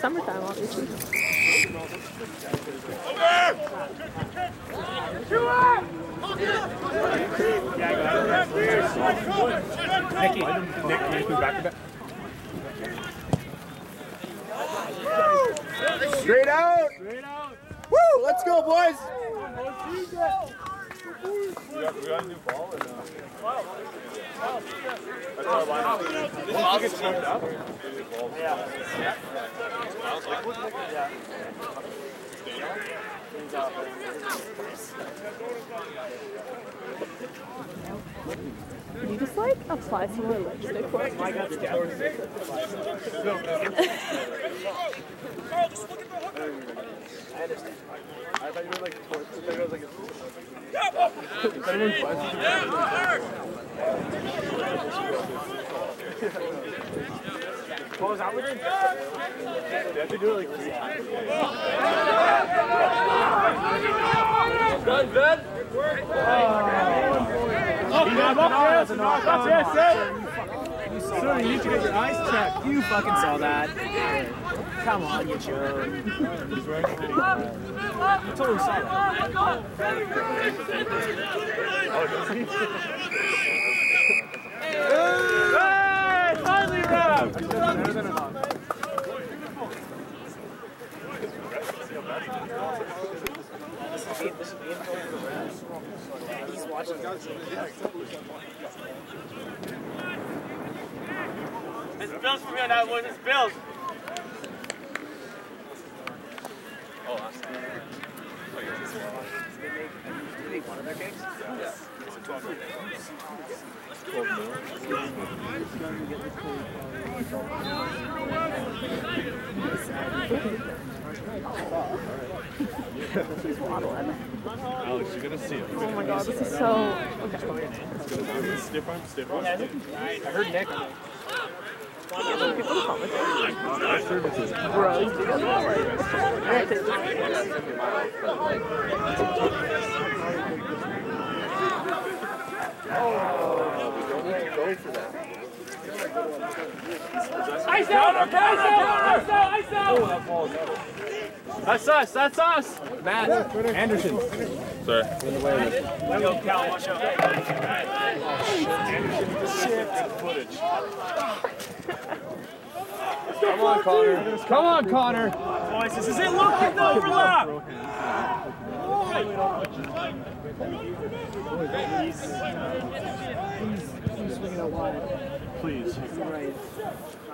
Summertime, obviously. Nicky, a bit? Straight out. Woo! Let's go, boys. You just like apply some more lipstick for us? I thought you were like, I thought it was like Was that with You have to do it like three. Good, good. That's a knock. That's it. Sir, you need to get your eyes checked. You fucking saw that. Come on, you totally saw that. Hey, finally wrapped. It's Bills from here now, boys. It's Bills. Alex, you're gonna see it. Oh my god, this is so. Okay. Stiff arm, stiff arm. I heard Nick. Ice out! Ice out! Ice out! Ice out! That's us. That's us. Matt Anderson. Sorry. Yo, Cal, watch out. Footage. Come on, Connor. Come on, Connor. Boys, this is it. Look, get the overlap. Please.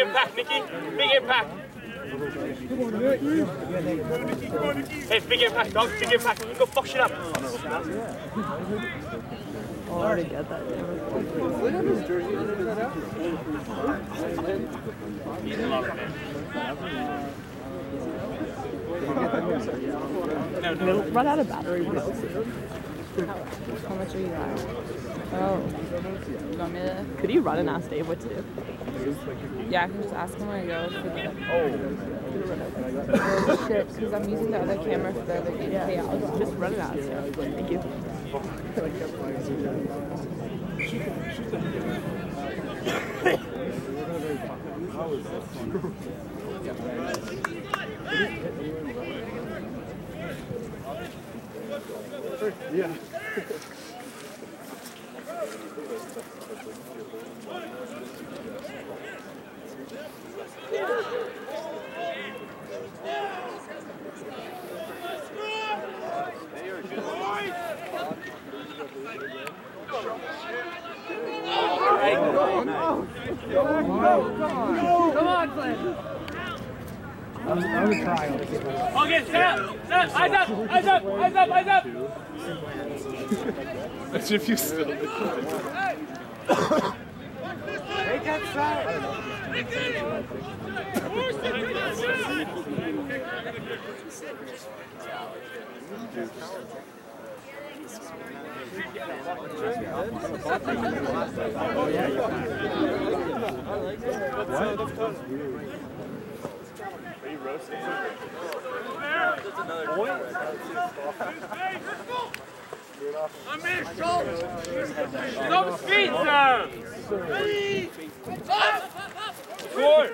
Hey, big impact, Nicky. Big impact. Hey, big impact, dog. Big impact. Go fuck shit up. I already get that. It'll run out of battery real soon. How much are you at? Oh. You want me to? Could you run and ask Dave what to do? Yeah, I can just ask him when oh, I go for. Oh. shit, because I'm using the other camera for the other game. Yeah, Hey, I'll just run and ask him. Thank you. Yeah. Okay, stand up, stand up, eyes up, eyes up, eyes up, eyes up. As if you still Are you roasting? Stop speed, sir. Score.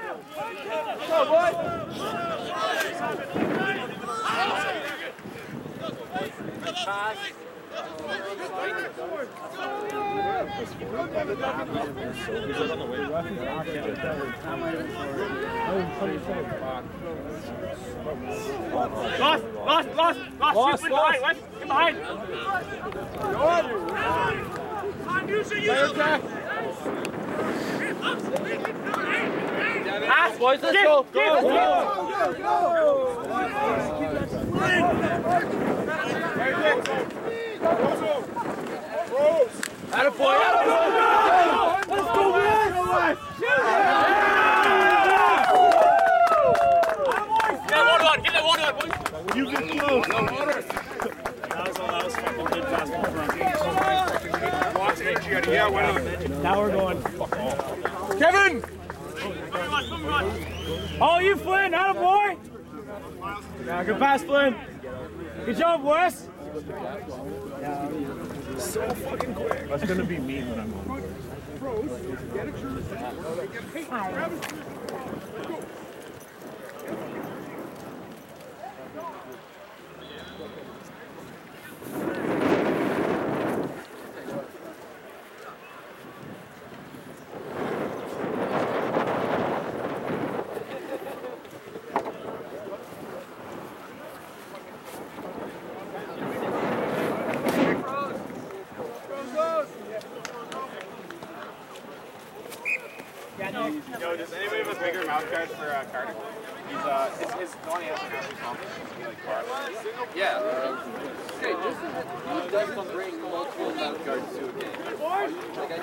Lost, lost, lost, lost. Lost, Get lost. behind, West. Get behind. Pass, boys. Let's go. Go, Get one one. Get that one one, boys. You get close. Now we're going. Kevin! Oh, you Flynn, boy. Yeah, good pass, Flynn. Good job, Wes. That's gonna be me when I'm on home. Yo, does anybody have a bigger mouth guard for uh, Carter? He's uh, his, his Donnie has an apple comment. He like bar. Yeah. Okay, just who doesn't bring multiple mouth guards to a game? Like I know what's wrong is you bring Try not to worry about it. Just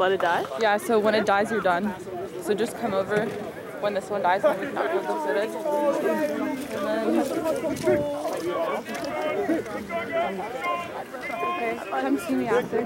let it die. Yeah, so when it dies, you're done. So just come over when this one dies and we can all look at it. And then... Okay, come see me after.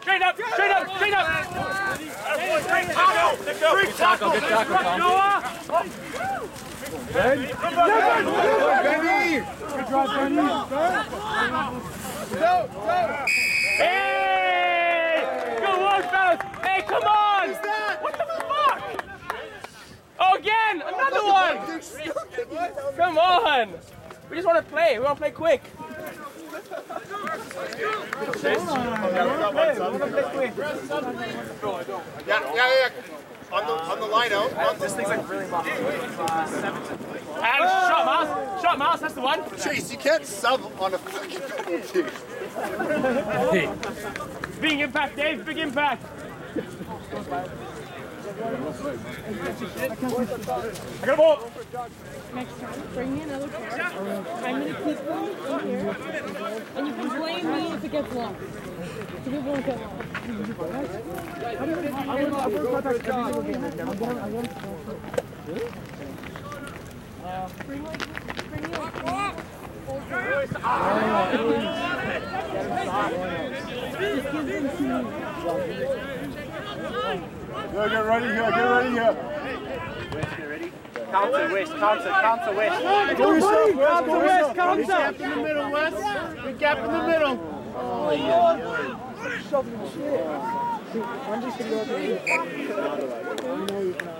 Straight up, straight up, straight up. Good tackle, good tackle, Tom. Hey! Go on, fellas! Hey, come on! What the fuck? Oh, again! Another one! Come on! We just want to play. We want to play quick. Yeah, yeah, yeah. On the on the line out. This thing's like really long. And shot mouse. Shot mouse. That's the one. Chase, you can't sub on a fucking penalty. Big impact, Dave. Big impact. I got a ball. Next time, bring me another chair. I'm gonna keep them in here, and you can blame me if it gets long. So it won't get long. Bring like, bring me like full chair. Just give them to me. Go, get ready here. Get ready here. Counter West, counter, counter West. Go yourself, Wes. Go West, yourself. counter. Big gap in the middle, Wes. Big gap in the middle. Oh, I'm just gonna go up and I know you cannot, but Randy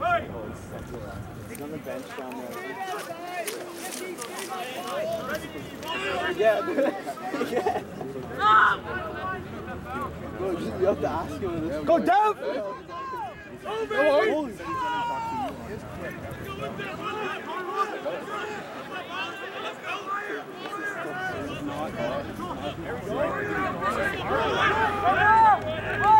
He's on the to ask him. Go down! Go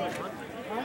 Huh?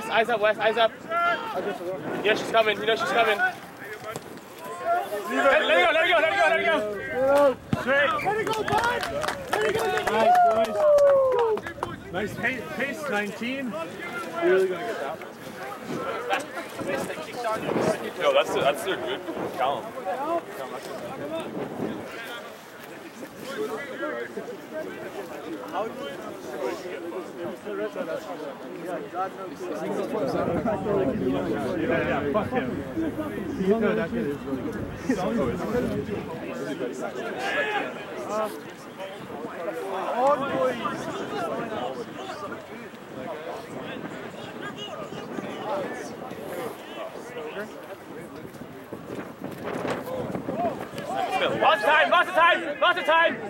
West, eyes up, West, eyes up. You know she's coming, you know she's coming. Let, let her go, let her go, let her go, let her go. Nice, boys. Nice pace, pace 19. You're really gonna get that one. No, that's that's their good Callum. Yeah. You Lots of time, lots of time, lots of time.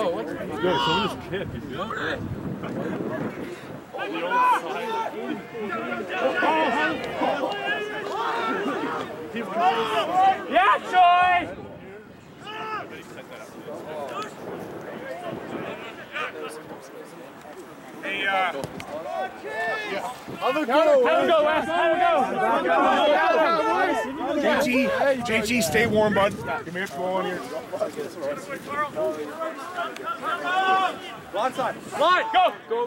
Yo, someone just kicked. You see that? Yeah, Troy! Hey, uh, Let him go, Wes, let him go. JG, JG, stay warm, bud. Give me a throw on here. Line, go! Go,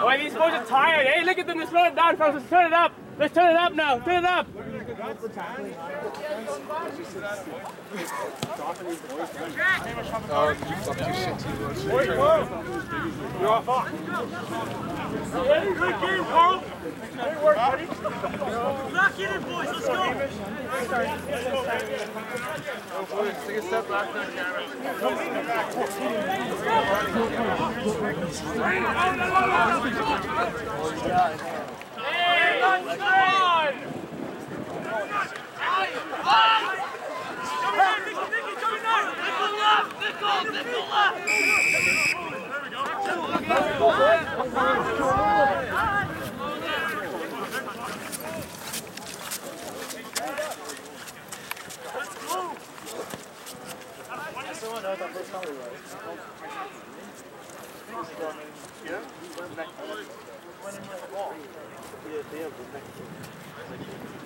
Why these boys are tired? Hey, look at them. Let's slow it down, fellas. Let's turn it up. Let's turn it up now. Turn it up. Hey, let's go!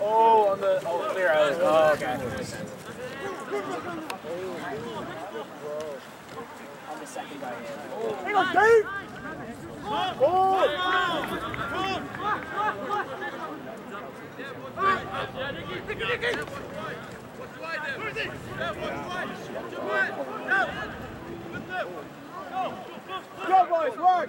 Oh, on the oh clear out. Oh, okay. On second guy in. Go boys, work!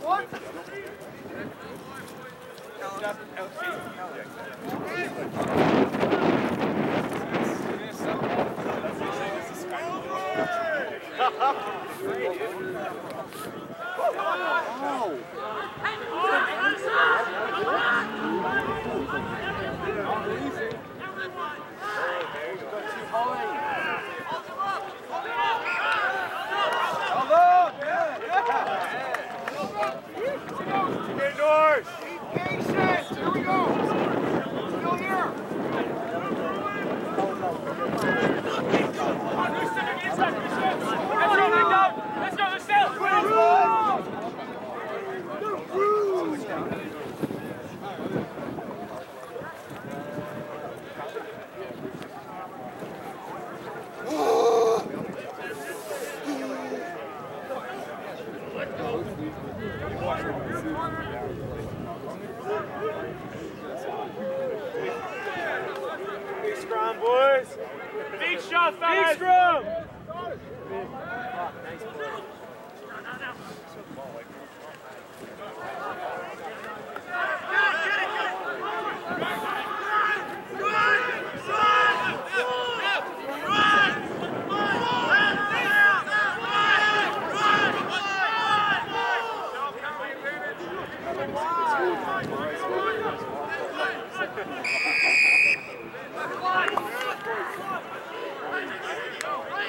Let's go, let's go. Big scrum, boys. Big shot, fellas. Big scrum.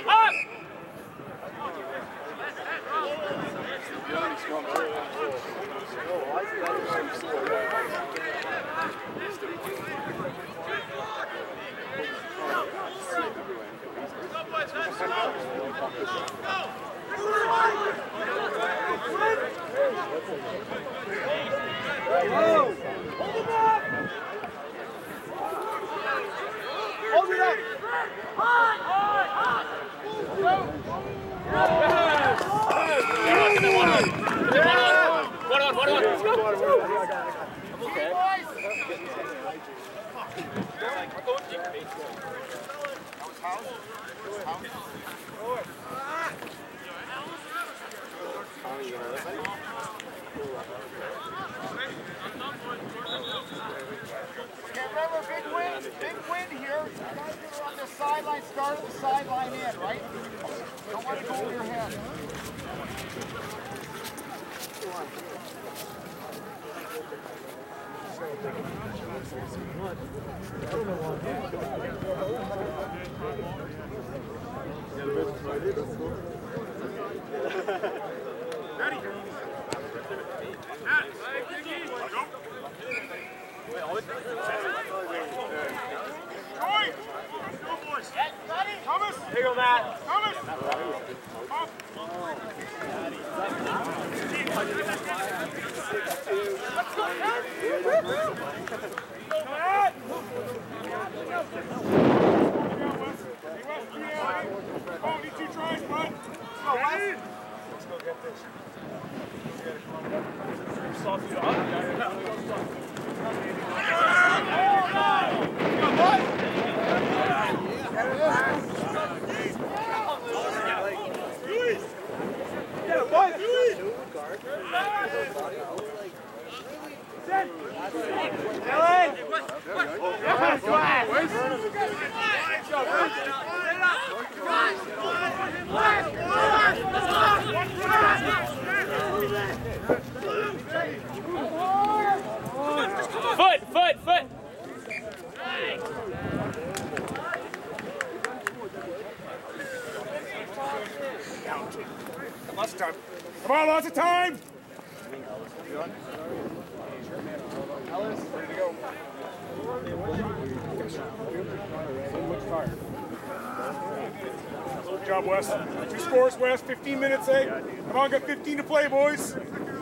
Up! One on, one on. Let's go. Okay, remember, big wind, big wind here. You guys are on the sideline, start at the sideline in, right? Don't want to go over your head. Here Misafir abi yani. Foot, foot, foot. Lots of time. Come on, lots of time. Ellis, ready to go. Fire. Good job, Wes. Two scores, Wes. 15 minutes, eh? Come on, got 15 to play, boys.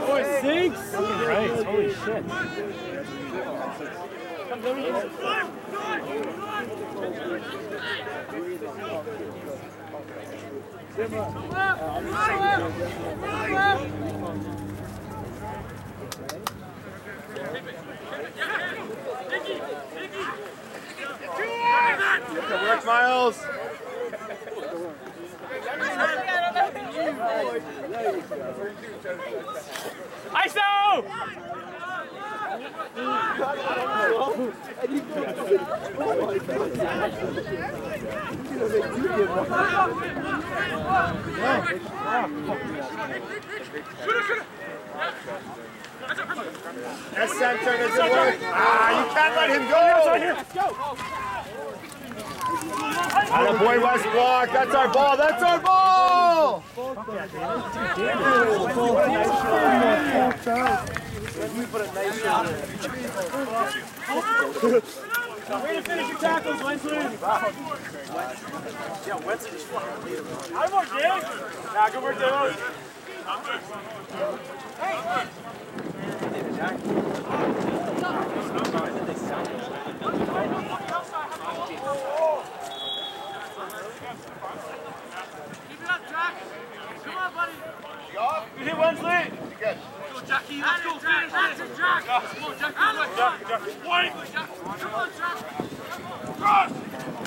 Boy, six. Fucking right. Holy shit. Good work, Miles. ISO! That center doesn't work. Ah, you can't let him go. Let's go. And Atta boy, West block. That's our ball. That's our ball. Way to finish your tackles, Wensley. Yeah, Wensley's fucking I'm on, Jake. Nah, good work, Dave. Good hit, Wensley. Good. Hey,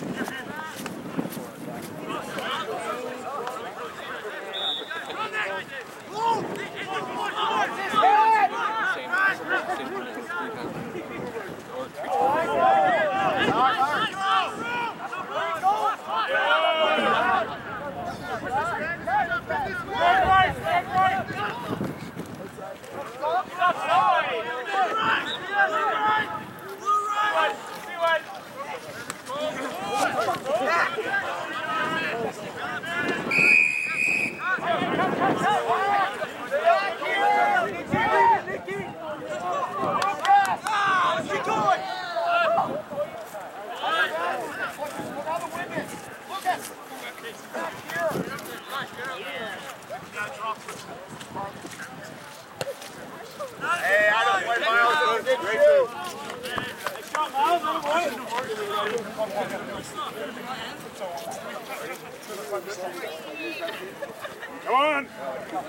on!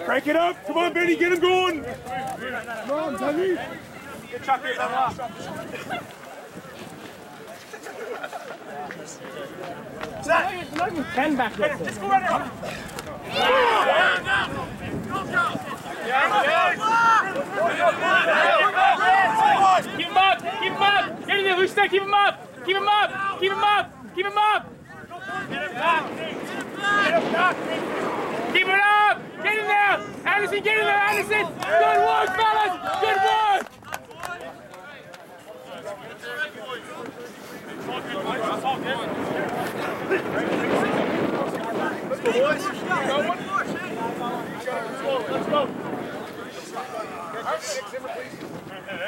Crank it up! Come on, Benny, get him going! Come on, Benny! Good here, level. There's not even 10 back there. Let's go right there. Keep him up! Keep him up! Get in there, Lusta! Keep him up! Keep him up! Keep him up! Keep him up! Keep it up! Get in there! Anderson, get in there, Anderson! Good work, fellas! Good work!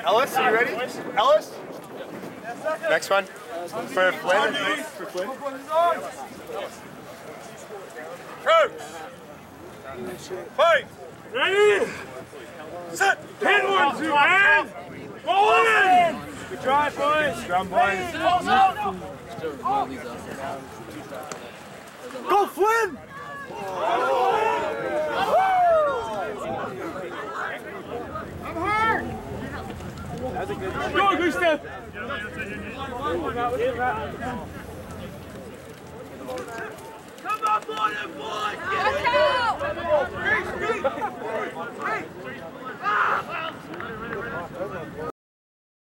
Ellis, are you ready? Ellis? Next one. For Flynn. For Flynn. Fight! Ready? Set! Two, and... Go in! Good drive, boys. Boys. Go, Flynn! Go, Gustav! Good Come on, boys! Watch out! Ah!